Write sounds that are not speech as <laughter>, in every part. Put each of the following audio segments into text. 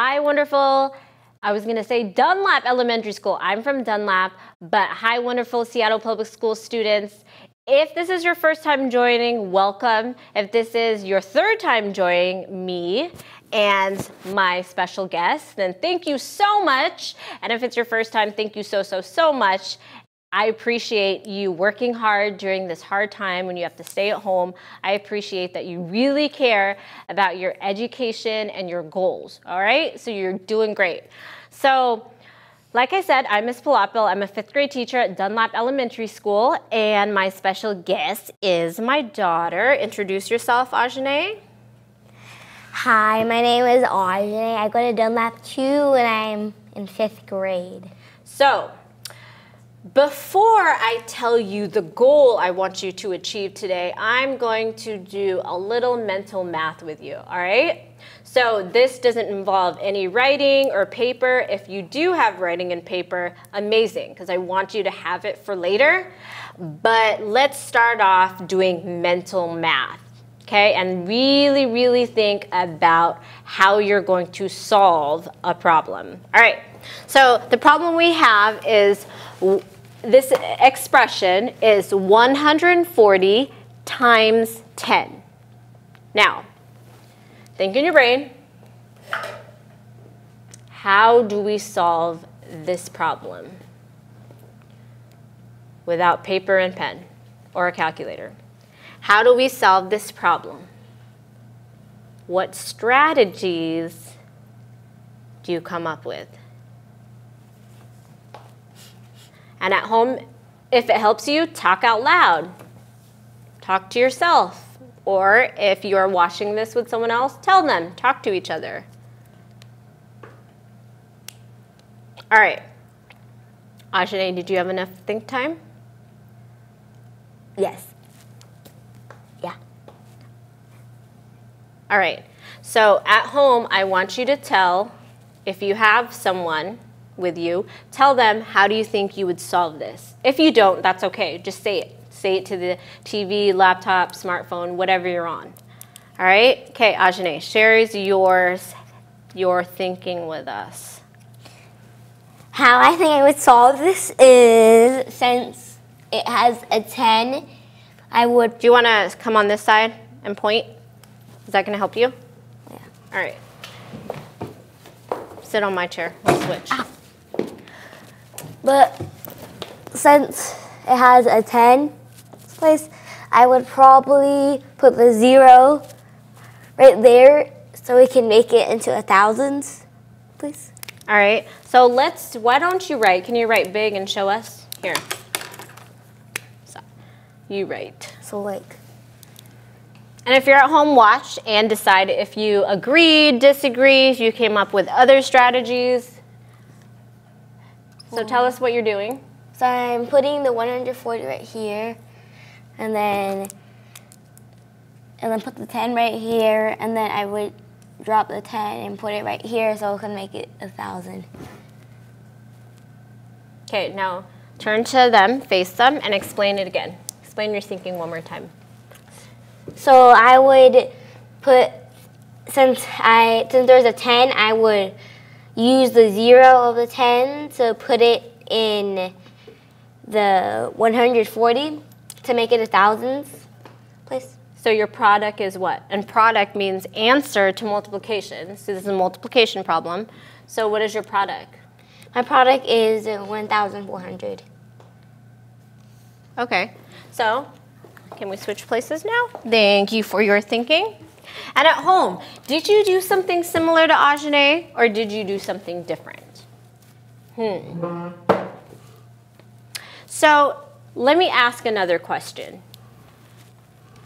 Hi, wonderful. I was going to say Dunlap Elementary School. I'm from Dunlap, but hi, wonderful Seattle Public School students. If this is your first time joining, welcome. If this is your third time joining me and my special guest, then thank you so much. And if it's your first time, thank you so, so, so much. I appreciate you working hard during this hard time when you have to stay at home. I appreciate that you really care about your education and your goals, all right? So you're doing great. So, like I said, I'm Miss Palapil. I'm a fifth grade teacher at Dunlap Elementary School, and my special guest is my daughter. Introduce yourself, Ajane. Hi, my name is Ajane. I go to Dunlap 2 and I'm in fifth grade. So, before I tell you the goal I want you to achieve today, I'm going to do a little mental math with you, all right? So this doesn't involve any writing or paper. If you do have writing and paper, amazing, because I want you to have it for later. But let's start off doing mental math, okay? And really, really think about how you're going to solve a problem. All right, so the problem we have is this expression is 140 times 10. Now, think in your brain. How do we solve this problem without paper and pen or a calculator? How do we solve this problem? What strategies do you come up with? And at home, if it helps you, talk out loud. Talk to yourself. Or if you're watching this with someone else, tell them. Talk to each other. All right. Ajane, did you have enough think time? Yes. Yeah. All right. So at home, I want you to tell, if you have someone, with you. Tell them, how do you think you would solve this? If you don't, that's okay. Just say it. Say it to the TV, laptop, smartphone, whatever you're on. All right? Okay, Ajane, share yours, your thinking with us. How I think I would solve this is since it has a 10, I would. Do you want to come on this side and point? Is that going to help you? Yeah. All right. Sit on my chair. We'll switch. Ah. But since it has a 10 place, I would probably put the zero right there so we can make it into a thousands, please. All right, so let's, why don't you write? Can you write big and show us? Here. So, you write. So like. And if you're at home, watch and decide if you agree, disagree, if you came up with other strategies. So tell us what you're doing. So I'm putting the 140 right here, and then and then put the 10 right here, and then I would drop the 10 and put it right here so it can make it a thousand. Okay, now turn to them, face them, and explain it again. Explain your thinking one more time. So I would put since I since there's a 10, I would use the zero of the 10 to put it in the 140 to make it a thousands place. So your product is what? And product means answer to multiplication. So this is a multiplication problem. So what is your product? My product is 1,400. Okay. So can we switch places now? Thank you for your thinking. And at home, did you do something similar to Ajane or did you do something different? Hmm. So let me ask another question.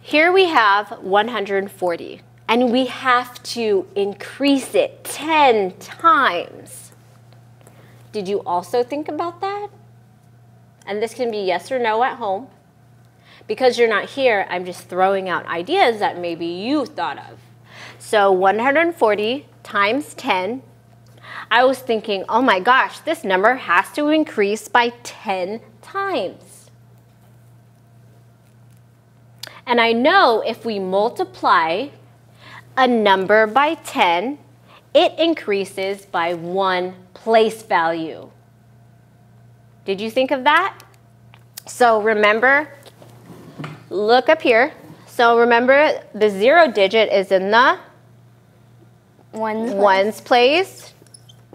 Here we have 140 and we have to increase it 10 times. Did you also think about that? And this can be yes or no at home. Because you're not here, I'm just throwing out ideas that maybe you thought of. So 140 times 10, I was thinking, oh my gosh, this number has to increase by 10 times. And I know if we multiply a number by 10, it increases by one place value. Did you think of that? So remember, look up here. So remember the zero digit is in the Ones. ones place.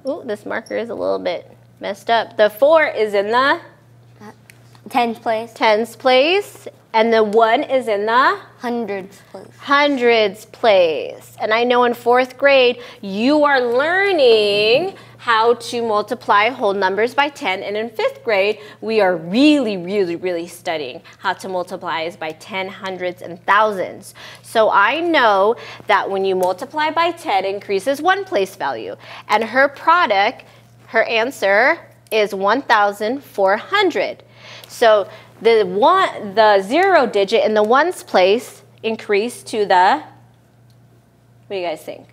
Ooh, this marker is a little bit messed up. The four is in the uh, Tens place. tens place, and the one is in the Hundreds place. hundreds place. And I know in fourth grade, you are learning how to multiply whole numbers by 10. And in fifth grade, we are really, really, really studying how to multiply by 10, hundreds, and thousands. So I know that when you multiply by 10, increases one place value. And her product, her answer is 1,400. So the one, the zero digit in the ones place increased to the, what do you guys think?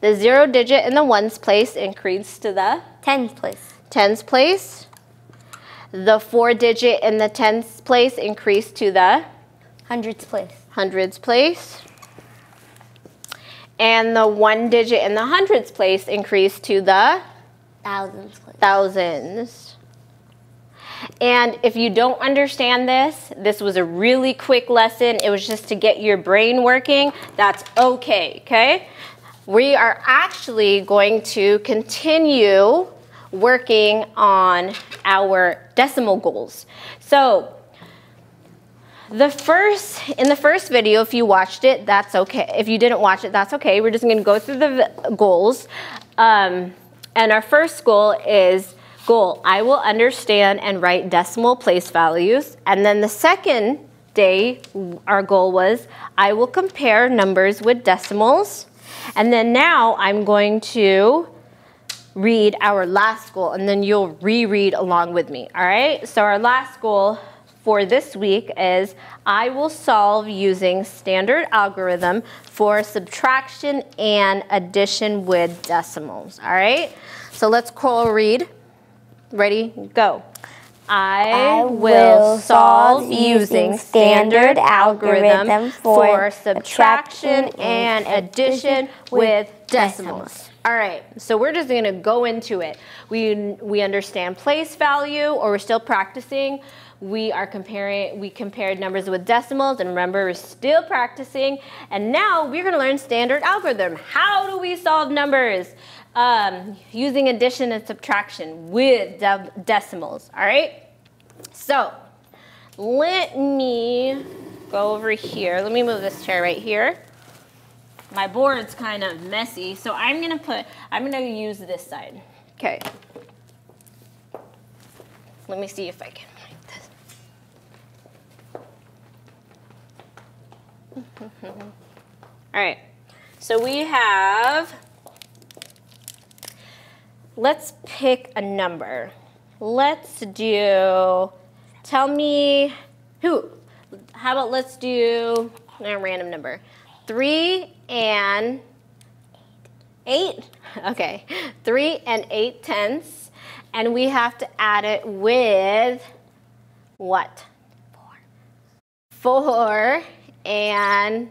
The zero digit in the ones place increased to the Tens place. tens place. The four digit in the tens place increased to the Hundreds place. hundreds place. And the one digit in the hundreds place increased to the Thousands place. thousands. And if you don't understand this, this was a really quick lesson. It was just to get your brain working. That's okay, okay? We are actually going to continue working on our decimal goals. So, the first in the first video, if you watched it, that's okay. If you didn't watch it, that's okay. We're just going to go through the goals, um, and our first goal is goal. I will understand and write decimal place values, and then the second day, our goal was I will compare numbers with decimals, and then now I'm going to read our last goal and then you'll reread along with me. All right? So, our last goal for this week is I will solve using standard algorithm for subtraction and addition with decimals. All right? So, let's call read. Ready? Go. I, will solve using standard algorithm for subtraction and addition with decimals. All right, so we're just gonna go into it. We, we understand place value, or we're still practicing. We are comparing, we compared numbers with decimals, and remember, we're still practicing. And now we're gonna learn standard algorithm. How do we solve numbers? Um, using addition and subtraction with de- decimals, all right? So, let me go over here. Let me move this chair right here. My board's kind of messy, so I'm gonna put, I'm gonna use this side. Okay. Let me see if I can like this. <laughs> All right, so we have, let's pick a number. Let's do, tell me, who? How about let's do a random number. Three and eight. <laughs> Okay, three and eight tenths. And we have to add it with what? Four. Four and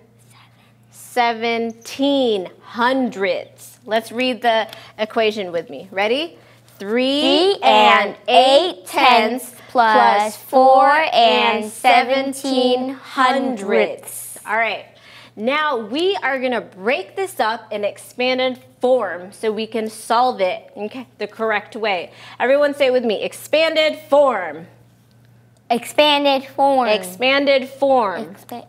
17 hundredths. Let's read the equation with me. Ready? Three Three and eight tenths plus four and 17 hundredths. All right. Now we are going to break this up in expanded form so we can solve it okay, the correct way. Everyone say it with me. Expanded form. Expanded form. Expanded form. Expa-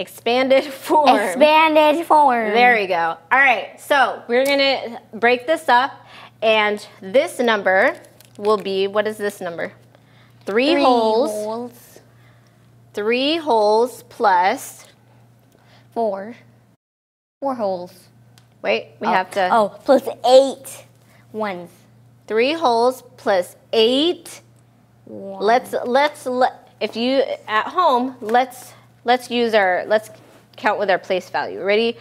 Expanded <laughs> form. expanded form. There we go. All right, so we're gonna break this up, and this number will be what is this number? Three, Three wholes, wholes. Three wholes plus. Four. Four wholes. Wait, we oh. have to. Oh, plus eight ones. Three wholes plus eight. One. Let's let's let if you at home let's let's use our let's count with our place value. Ready?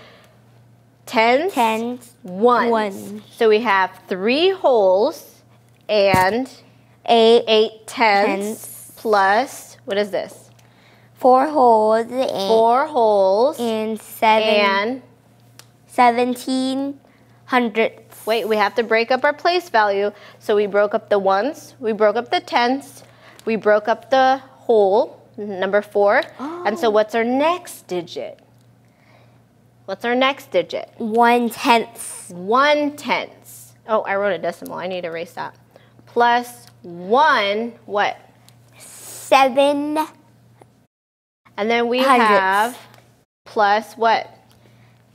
Tens. Tens. Ones. Ones. So we have three wholes and Eight. eight tenths Tenths. plus what is this? Four wholes. And, Four wholes and seven. and Seventeen hundredths. Wait, we have to break up our place value. So we broke up the ones, we broke up the tenths, we broke up the whole, number four. And so oh. what's our next digit? What's our next digit? One tenth. One tenths. Oh, I wrote a decimal. I need to erase that. Plus one, what? Seven. And then we Hundredths. have plus what?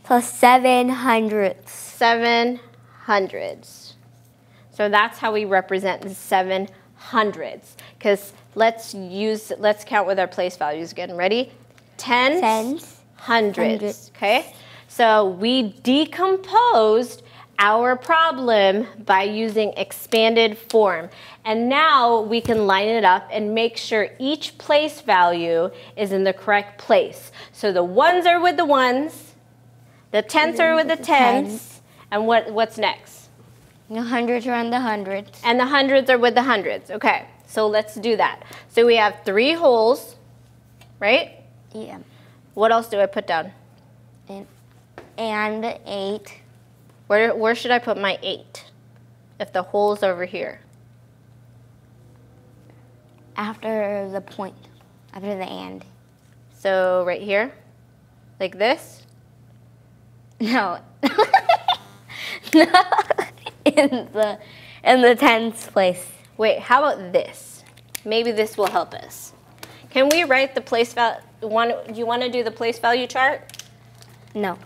Plus seven hundredths. Seven hundredths. So that's how we represent the seven hundredths. Because let's use, let's count with our place values again. Ready? Tens, Tens. hundreds. Hundreds. Okay? So we decomposed our problem by using expanded form. And now we can line it up and make sure each place value is in the correct place. So the ones are with the ones, the tenths are with the tens. and what, what's next? The hundreds are on the hundreds. And the hundreds are with the hundreds. Okay, so let's do that. So we have three wholes, right? Yeah. What else do I put down? And, and eight. Where, where should I put my eight? If the whole's over here. After the point. After the and. So right here? Like this? <laughs> No. <laughs> no. <laughs> in the in the tens place. Wait, how about this? Maybe this will help us. Can we write the place value? Do you want to do the place value chart? No.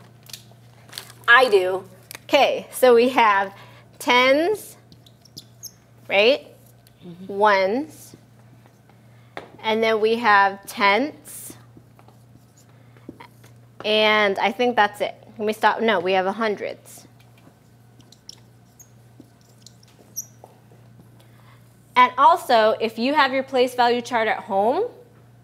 I do. Okay, so we have tens, right? Mm-hmm. Ones. And then we have tenths. And I think that's it. Can we stop? No, we have a hundreds. And also, if you have your place value chart at home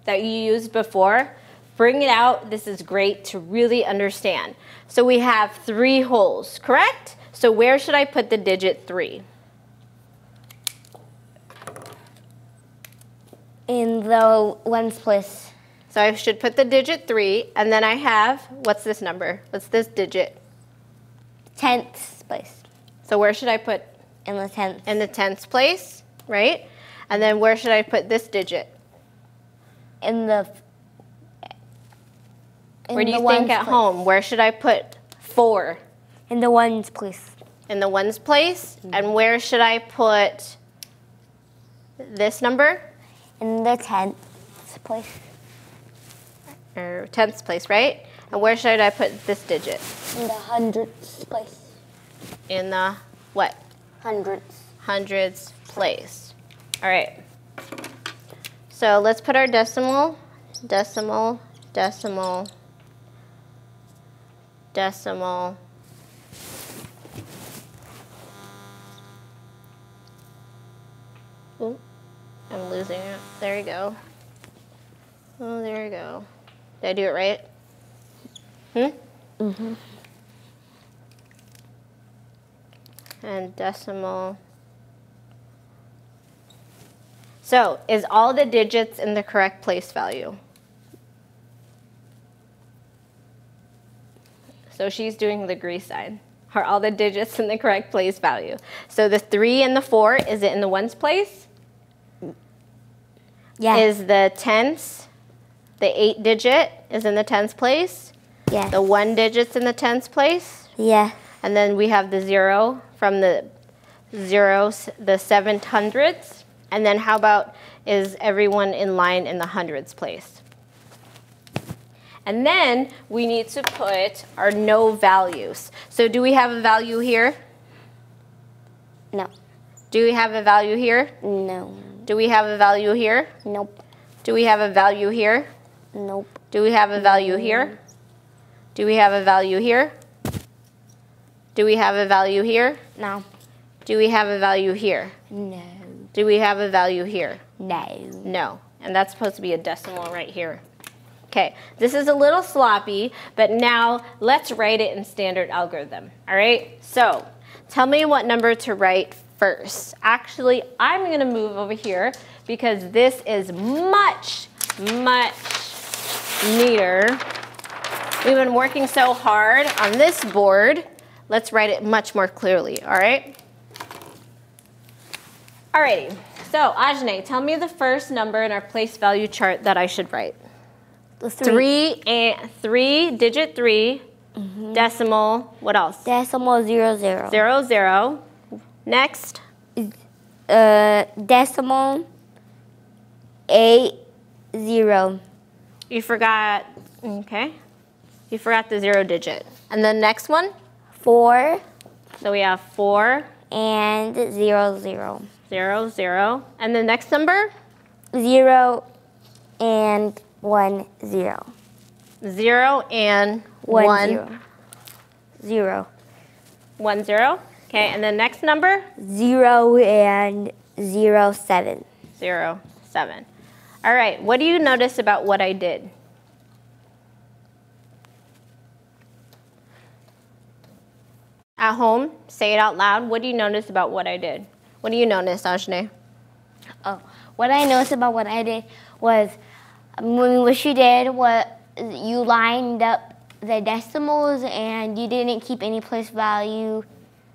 that you used before, bring it out. This is great to really understand. So we have three wholes, correct? So where should I put the digit three? In the ones place. So I should put the digit three, and then I have, what's this number? What's this digit? Tenths place. So where should I put In the tenths. in the tenths place, right? And then where should I put this digit? in the in Where do you think at place. home? Where should I put four? In the ones place. In the ones place? Mm-hmm. And where should I put this number? In the tenths place. Or tenths place, right? And where should I put this digit? In the hundredths place. In the what? Hundredths. Hundreds place. All right. So let's put our decimal, decimal, decimal, decimal. Oop, I'm losing it. There you go. Oh, there you go. Did I do it right? Hmm? Mm-hmm. and decimal. So, is all the digits in the correct place value? So she's doing the agree sign. Are all the digits in the correct place value? So the three and the four, is it in the ones place? Yeah. Is the tenths, the eight digit is in the tens place? yeah. The one digit's in the tens place? yeah. And then we have the zero from the zeros, the seven hundredths. And then how about is everyone in line in the hundreds place? And then we need to put our no values. So do we have a value here? No. Do we have a value here? No. Do we have a value here? Nope. Do we have a value here? Nope. Do we have a value here? Do we have a value here? Do we have a value here? No. Do we have a value here? No. Do we have a value here? No. No. And that's supposed to be a decimal right here. Okay, this is a little sloppy, but now let's write it in standard algorithm. All right, so tell me what number to write first. Actually, I'm gonna move over here because this is much, much neater. We've been working so hard on this board, let's write it much more clearly, all right? Alrighty, so Ajane, tell me the first number in our place value chart that I should write. The Three and three, digit 3 decimal, what else? Decimal zero zero. Zero, zero. Next, Uh, decimal eight zero. you forgot, okay. You forgot the zero digit. And the next one, Four so we have four, and zero zero. zero, zero. And the next number, Zero and one zero. zero and One one, zero. Zero. one, zero. Okay, and the next number, Zero and zero seven. zero, seven. All right, what do you notice about what I did? At home, say it out loud. What do you notice about what I did? What do you notice, Ajane? Oh, what I noticed about what I did was um, when what you did was you lined up the decimals and you didn't keep any place value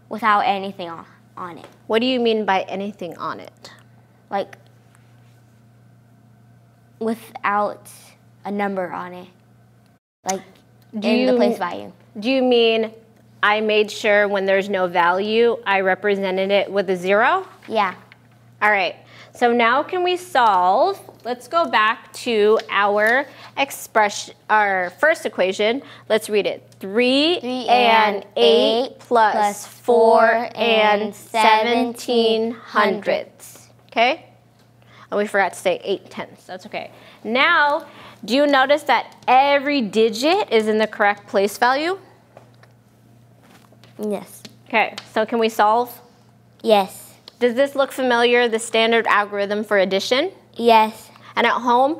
without anything on, on it. What do you mean by anything on it? Like without a number on it. Like Do in the place value. Do you mean I made sure when there's no value, I represented it with a zero? Yeah. All right, so now can we solve? Let's go back to our expression, our first equation. Let's read it. Three, Three and and eight eight plus plus four and and seventeen seventeen hundredths. Okay? And we forgot to say eight tenths. That's okay. Now, do you notice that every digit is in the correct place value? Yes. Okay, so can we solve? Yes. Does this look familiar, the standard algorithm for addition? Yes. And at home,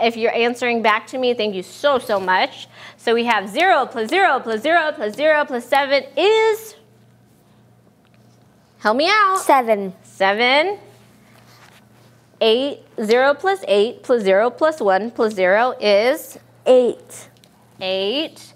if you're answering back to me, thank you so, so much. So we have 0 plus 0 plus 0 plus 0 plus 7 is, help me out, Seven. 7. 8, 0 plus 8 plus 0 plus 1 plus 0 is Eight. 8.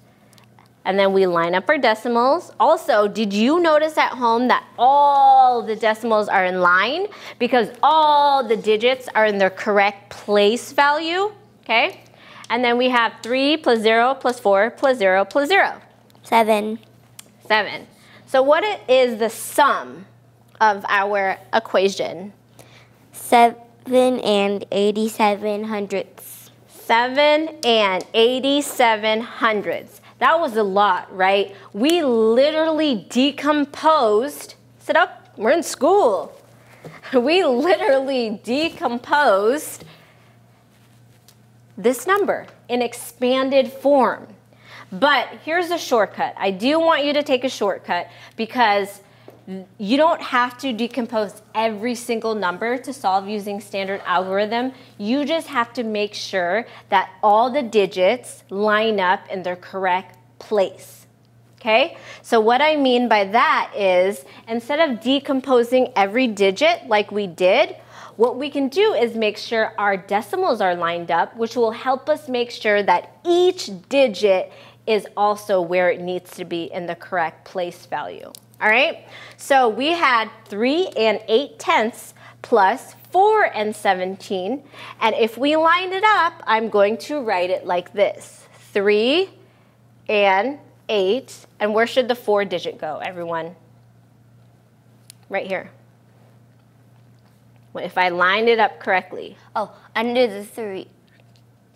And then we line up our decimals. Also, did you notice at home that all the decimals are in line? Because all the digits are in their correct place value, okay? And then we have 3 plus 0 plus 4 plus 0 plus 0, Seven. 7. So what is the sum of our equation? Seven and eighty-seven hundredths. 7 and 87 hundredths. That was a lot, right? We literally decomposed. Sit up, we're in school. <laughs> We literally decomposed this number in expanded form. But here's a shortcut. I do want you to take a shortcut because you don't have to decompose every single number to solve using standard algorithm. You just have to make sure that all the digits line up in their correct place. Okay? So what I mean by that is instead of decomposing every digit like we did, what we can do is make sure our decimals are lined up, which will help us make sure that each digit is also where it needs to be in the correct place value. All right? So we had 3 and 8 tenths plus 4 and 17. And if we line it up, I'm going to write it like this 3 and 8. And where should the 4 digit go, everyone? Right here. If I lined it up correctly, Oh, under the three.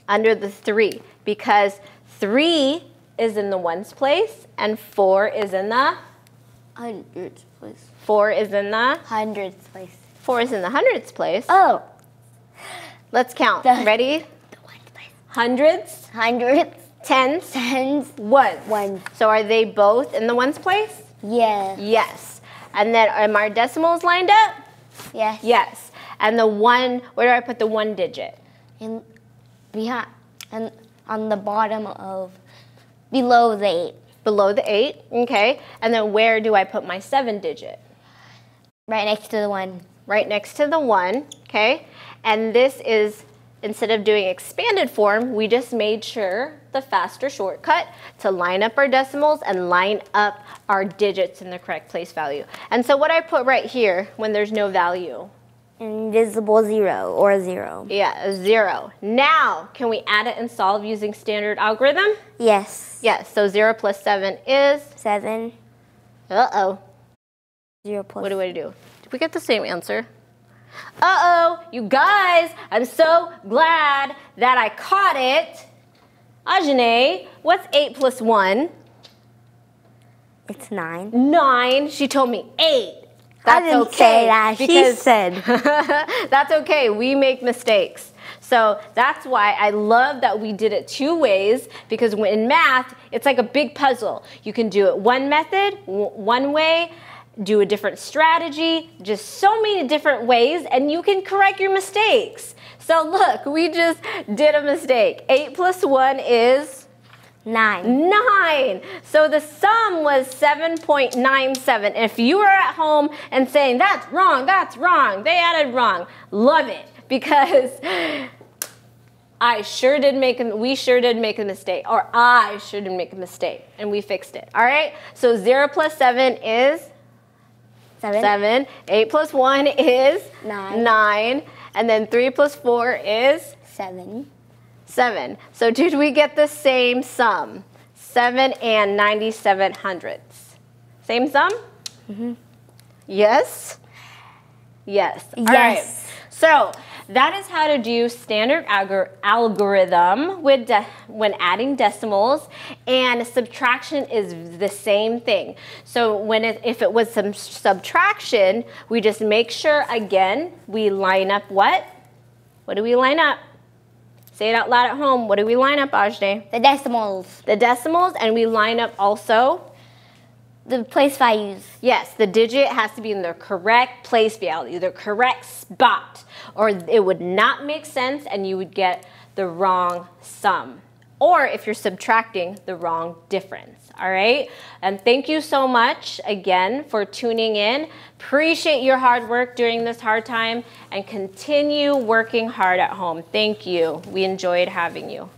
under the 3, because 3 is in the ones place and 4 is in the Hundredths place. 4 is in the Hundredths place. 4 is in the hundreds place. Oh, Let's count. The- Ready? the ones place. Hundreds, Hundredths, tens, tens, ones. ones. So are they both in the ones place? Yeah. Yes. And then are our decimals lined up? Yes. Yes. And the one, where do I put the one digit? And behind, and on the bottom of, below the eight. Below the eight, okay. And then where do I put my seven digit? Right next to the one. Right next to the one, okay. And this is instead of doing expanded form, we just made sure the faster shortcut to line up our decimals and line up our digits in the correct place value. And so what I put right here when there's no value, Invisible zero or zero. yeah, zero. Now, can we add it and solve using standard algorithm? Yes. Yes, so zero plus seven is, Seven. uh-oh, Zero plus. what do we do? Did we get the same answer? Uh-oh, you guys, I'm so glad that I caught it. Ajane, what's eight plus one? It's nine. Nine. She told me eight. I That's didn't okay. say that. She said. <laughs> that's okay. We make mistakes. So that's why I love that we did it two ways because when in math, it's like a big puzzle. You can do it one method, one way, do a different strategy, just so many different ways, and you can correct your mistakes. So look, we just did a mistake. Eight plus one is Nine. nine. So the sum was 7.97. If you are at home and saying, that's wrong, that's wrong, they added wrong, love it because I sure did make a, we sure did make a mistake, or I sure did make a mistake, and we fixed it. All right. So zero plus seven is Seven. seven. Eight plus one is Nine. Nine. And then three plus four is Seven. Seven. So did we get the same sum? Seven and 97 hundredths. Same sum? Mm-hmm. Yes? Yes. Yes. All right. So that is how to do standard algor- algorithm with when adding decimals, and subtraction is the same thing. So when it, if it was some subtraction, we just make sure again we line up what? What do we line up? Say it out loud at home. What do we line up, Ajane? The decimals. The decimals, and we line up also The place values. Yes, the digit has to be in the correct place value, the correct spot, or it would not make sense and you would get the wrong sum. Or if you're subtracting, the wrong difference. All right? And thank you so much again for tuning in. Appreciate your hard work during this hard time and continue working hard at home. Thank you. We enjoyed having you.